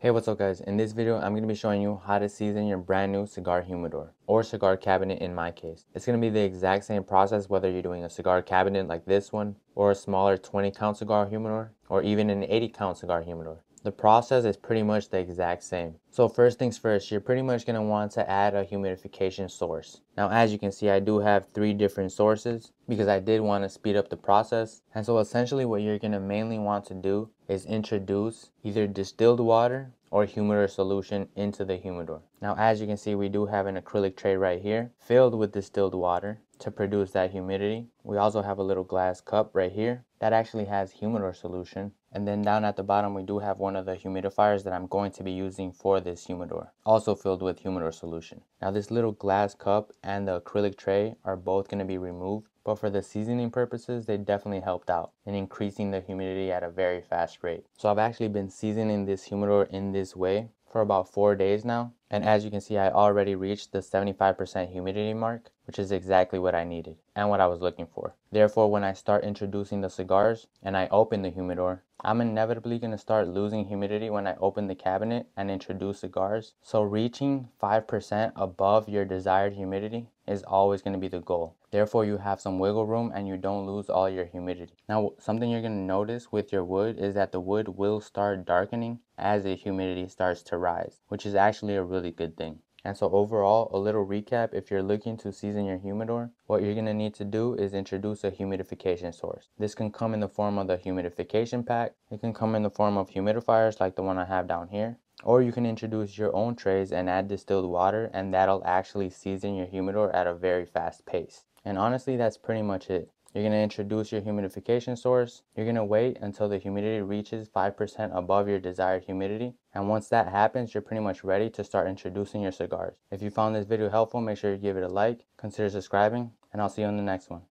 Hey what's up guys, in this video I'm going to be showing you how to season your brand new cigar humidor or cigar cabinet in my case. It's going to be the exact same process whether you're doing a cigar cabinet like this one or a smaller 20 count cigar humidor or even an 80 count cigar humidor. The process is pretty much the exact same. So first things first, you're pretty much going to want to add a humidification source. Now as you can see I do have three different sources because I did want to speed up the process. And so essentially what you're going to mainly want to do is introduce either distilled water or humidor solution into the humidor. Now as you can see we do have an acrylic tray right here filled with distilled water to produce that humidity. We also have a little glass cup right here that actually has humidor solution. And then down at the bottom we do have one of the humidifiers that I'm going to be using for this humidor, also filled with humidor solution. Now this little glass cup and the acrylic tray are both going to be removed but for the seasoning purposes, they definitely helped out in increasing the humidity at a very fast rate. So I've actually been seasoning this humidor in this way for about four days now. And as you can see, I already reached the 75% humidity mark, which is exactly what I needed and what I was looking for. Therefore, when I start introducing the cigars and I open the humidor, I'm inevitably going to start losing humidity when I open the cabinet and introduce cigars. So reaching 5% above your desired humidity is always going to be the goal. Therefore, you have some wiggle room and you don't lose all your humidity. Now, something you're going to notice with your wood is that the wood will start darkening as the humidity starts to rise, which is actually a really good thing. And so overall, a little recap, if you're looking to season your humidor, what you're going to need to do is introduce a humidification source. This can come in the form of the humidification pack. It can come in the form of humidifiers like the one I have down here. Or you can introduce your own trays and add distilled water and that'll actually season your humidor at a very fast pace. And honestly, that's pretty much it. You're going to introduce your humidification source. You're going to wait until the humidity reaches 5% above your desired humidity. And once that happens, you're pretty much ready to start introducing your cigars. If you found this video helpful, make sure you give it a like, consider subscribing, and I'll see you on the next one.